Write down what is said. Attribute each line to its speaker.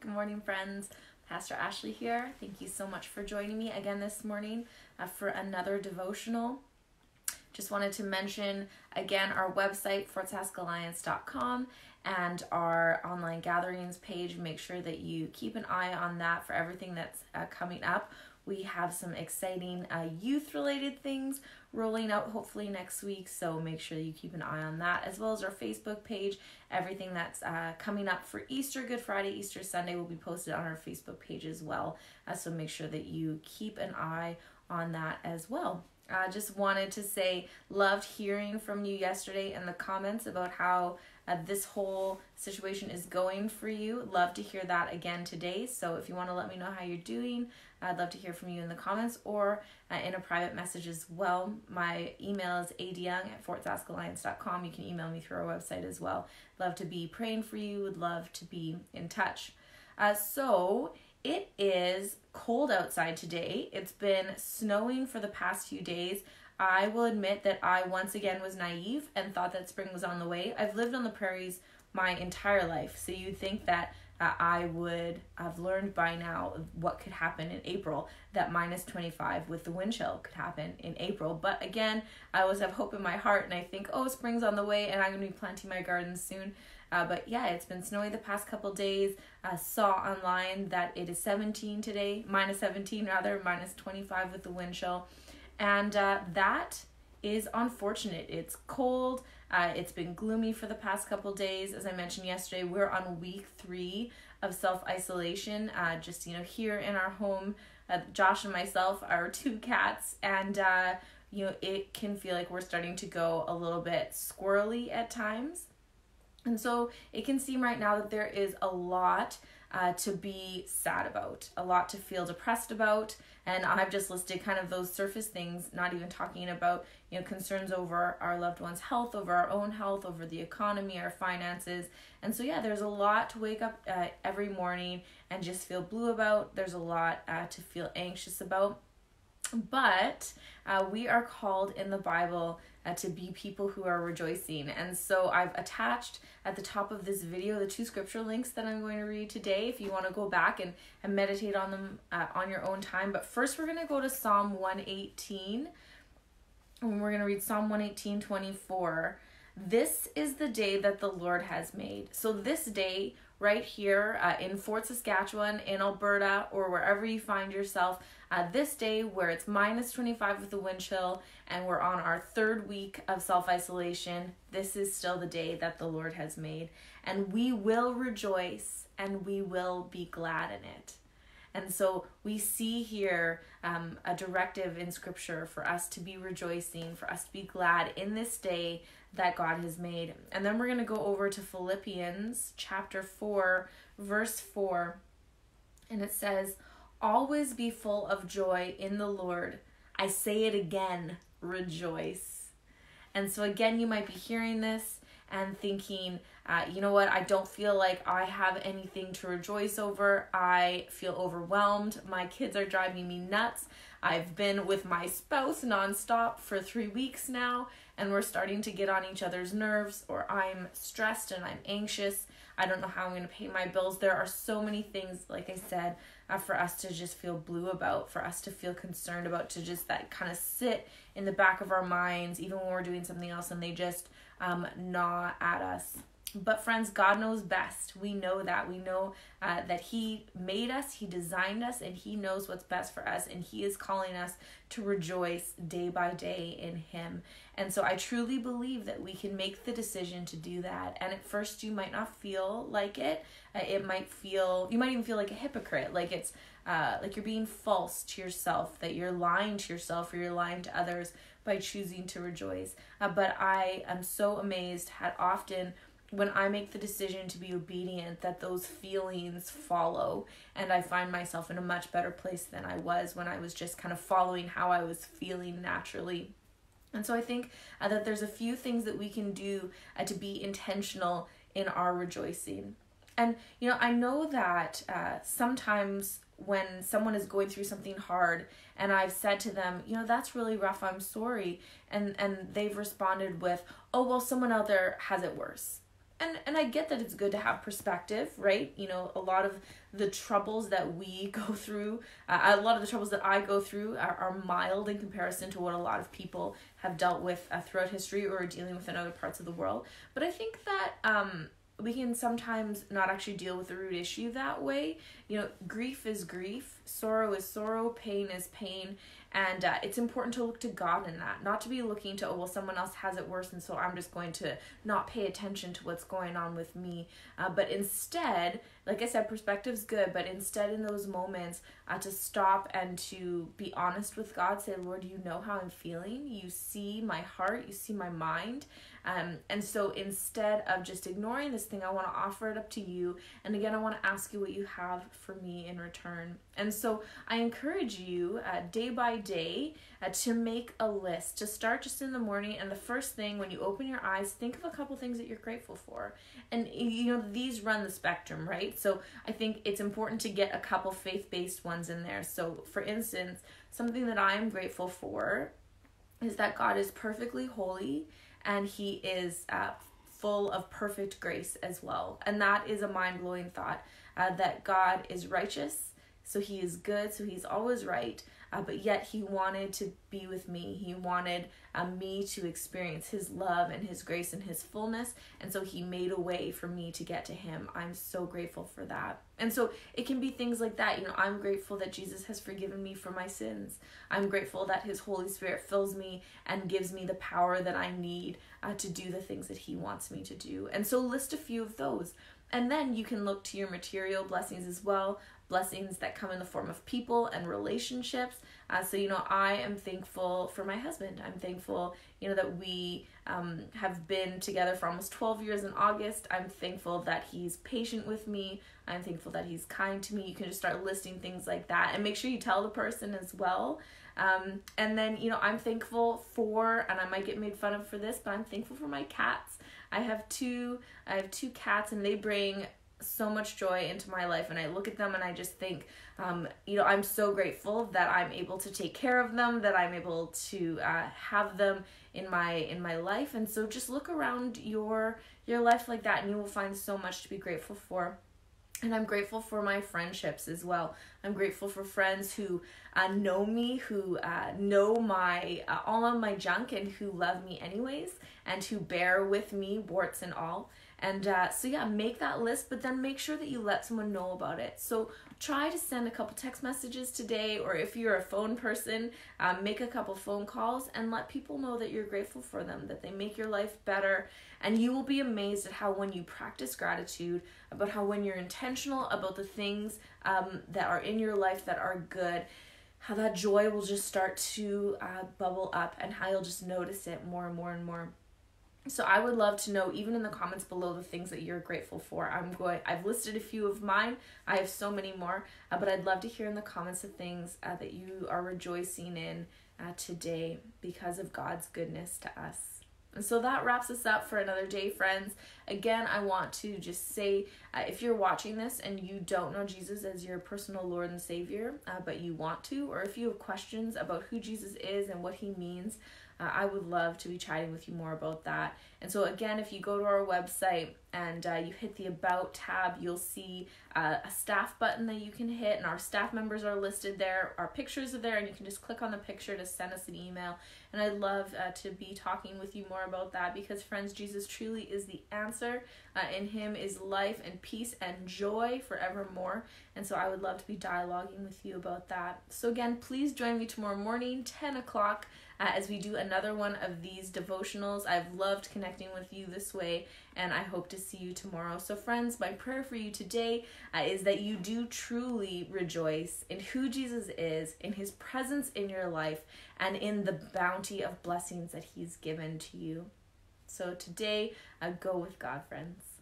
Speaker 1: Good morning, friends. Pastor Ashley here. Thank you so much for joining me again this morning uh, for another devotional. Just wanted to mention again our website, fortsaskalliance.com, and our online gatherings page. Make sure that you keep an eye on that for everything that's uh, coming up. We have some exciting uh, youth related things rolling out hopefully next week, so make sure you keep an eye on that, as well as our Facebook page. Everything that's uh, coming up for Easter, Good Friday, Easter Sunday will be posted on our Facebook page as well, uh, so make sure that you keep an eye on that as well. I just wanted to say, loved hearing from you yesterday in the comments about how uh, this whole situation is going for you. Love to hear that again today. So if you want to let me know how you're doing, I'd love to hear from you in the comments or uh, in a private message as well. My email is adyoung at fortsaskalliance.com. You can email me through our website as well. Love to be praying for you, would love to be in touch. Uh, so it is cold outside today. It's been snowing for the past few days. I will admit that I once again was naive and thought that spring was on the way. I've lived on the prairies my entire life, so you'd think that uh, I would have learned by now what could happen in April, that minus 25 with the wind chill could happen in April. But again, I always have hope in my heart and I think, oh, spring's on the way and I'm going to be planting my garden soon. Uh, but yeah, it's been snowy the past couple days. I saw online that it is 17 today, minus 17 rather, minus 25 with the wind chill. And uh, that is unfortunate. It's cold. Uh, it's been gloomy for the past couple days. As I mentioned yesterday, we're on week three of self isolation. Uh, just you know, here in our home, uh, Josh and myself, our two cats, and uh, you know, it can feel like we're starting to go a little bit squirrely at times. And so it can seem right now that there is a lot uh, to be sad about, a lot to feel depressed about. And I've just listed kind of those surface things, not even talking about, you know, concerns over our loved ones' health, over our own health, over the economy, our finances. And so, yeah, there's a lot to wake up uh, every morning and just feel blue about. There's a lot uh, to feel anxious about. But uh, we are called in the Bible uh, to be people who are rejoicing. And so I've attached at the top of this video the two scripture links that I'm going to read today if you want to go back and, and meditate on them uh, on your own time. But first, we're going to go to Psalm 118. And we're going to read Psalm 118 24. This is the day that the Lord has made. So, this day, right here uh, in Fort Saskatchewan, in Alberta, or wherever you find yourself, uh, this day where it's minus 25 with the wind chill and we're on our third week of self isolation, this is still the day that the Lord has made. And we will rejoice and we will be glad in it. And so we see here um, a directive in Scripture for us to be rejoicing, for us to be glad in this day that God has made. And then we're going to go over to Philippians chapter 4, verse 4. And it says, Always be full of joy in the Lord. I say it again, rejoice. And so, again, you might be hearing this and thinking, uh, you know what, I don't feel like I have anything to rejoice over. I feel overwhelmed. My kids are driving me nuts. I've been with my spouse nonstop for three weeks now, and we're starting to get on each other's nerves, or I'm stressed and I'm anxious. I don't know how I'm going to pay my bills. There are so many things, like I said, uh, for us to just feel blue about, for us to feel concerned about, to just that kind of sit in the back of our minds, even when we're doing something else and they just um, gnaw at us. But, friends, God knows best. We know that. We know uh, that He made us, He designed us, and He knows what's best for us. And He is calling us to rejoice day by day in Him. And so, I truly believe that we can make the decision to do that. And at first, you might not feel like it. Uh, it might feel, you might even feel like a hypocrite, like it's uh, like you're being false to yourself, that you're lying to yourself or you're lying to others by choosing to rejoice. Uh, but I am so amazed at often when I make the decision to be obedient, that those feelings follow, and I find myself in a much better place than I was when I was just kind of following how I was feeling naturally. And so I think uh, that there's a few things that we can do uh, to be intentional in our rejoicing. And, you know, I know that uh, sometimes when someone is going through something hard and I've said to them, you know, that's really rough, I'm sorry. And, and they've responded with, oh, well, someone out there has it worse and and I get that it's good to have perspective, right? You know, a lot of the troubles that we go through, uh, a lot of the troubles that I go through are, are mild in comparison to what a lot of people have dealt with uh, throughout history or are dealing with in other parts of the world. But I think that um we can sometimes not actually deal with the root issue that way. You know, grief is grief, sorrow is sorrow, pain is pain, and uh, it's important to look to God in that, not to be looking to, oh, well, someone else has it worse, and so I'm just going to not pay attention to what's going on with me. Uh, but instead, like I said, perspective's good, but instead, in those moments, uh, to stop and to be honest with God, say, Lord, you know how I'm feeling. You see my heart, you see my mind. Um, and so instead of just ignoring this thing, I want to offer it up to you. And again, I want to ask you what you have for me in return. And so I encourage you uh, day by day uh, to make a list, to start just in the morning. And the first thing when you open your eyes, think of a couple things that you're grateful for. And you know, these run the spectrum, right? So I think it's important to get a couple faith based ones in there. So, for instance, something that I'm grateful for is that God is perfectly holy and he is uh, full of perfect grace as well. And that is a mind blowing thought uh, that God is righteous, so he is good, so he's always right, uh, but yet he wanted to be with me. He wanted uh, me to experience his love and his grace and his fullness. And so he made a way for me to get to him. I'm so grateful for that. And so it can be things like that. You know, I'm grateful that Jesus has forgiven me for my sins. I'm grateful that his Holy Spirit fills me and gives me the power that I need uh, to do the things that he wants me to do. And so list a few of those. And then you can look to your material blessings as well blessings that come in the form of people and relationships. Uh, so, you know, I am thankful for my husband. I'm thankful, you know, that we um, have been together for almost 12 years in August. I'm thankful that he's patient with me. I'm thankful that he's kind to me. You can just start listing things like that and make sure you tell the person as well. Um, and then, you know, I'm thankful for, and I might get made fun of for this, but I'm thankful for my cats. I have two, I have two cats and they bring so much joy into my life and I look at them and I just think um, you know I'm so grateful that I'm able to take care of them that I'm able to uh, have them in my in my life and so just look around your your life like that and you will find so much to be grateful for and I'm grateful for my friendships as well. I'm grateful for friends who uh, know me, who uh, know my uh, all of my junk, and who love me anyways, and who bear with me, warts and all. And uh, so, yeah, make that list, but then make sure that you let someone know about it. So, try to send a couple text messages today, or if you're a phone person, um, make a couple phone calls and let people know that you're grateful for them, that they make your life better. And you will be amazed at how, when you practice gratitude, about how when you're intentional about the things um, that are in your life that are good, how that joy will just start to uh, bubble up and how you'll just notice it more and more and more. So I would love to know, even in the comments below, the things that you're grateful for. I'm going. I've listed a few of mine. I have so many more, uh, but I'd love to hear in the comments the things uh, that you are rejoicing in uh, today because of God's goodness to us. And so that wraps us up for another day, friends. Again, I want to just say uh, if you're watching this and you don't know Jesus as your personal Lord and Savior, uh, but you want to, or if you have questions about who Jesus is and what he means, uh, I would love to be chatting with you more about that. And so, again, if you go to our website and uh, you hit the About tab, you'll see uh, a staff button that you can hit, and our staff members are listed there. Our pictures are there, and you can just click on the picture to send us an email. And I'd love uh, to be talking with you more about that because, friends, Jesus truly is the answer. Uh, in Him is life and peace and joy forevermore. And so, I would love to be dialoguing with you about that. So, again, please join me tomorrow morning, 10 o'clock uh, as we do another one of these devotionals. I've loved connecting with you this way, and I hope to see you tomorrow. So, friends, my prayer for you today uh, is that you do truly rejoice in who Jesus is, in his presence in your life, and in the bounty of blessings that he's given to you. So, today, uh, go with God, friends.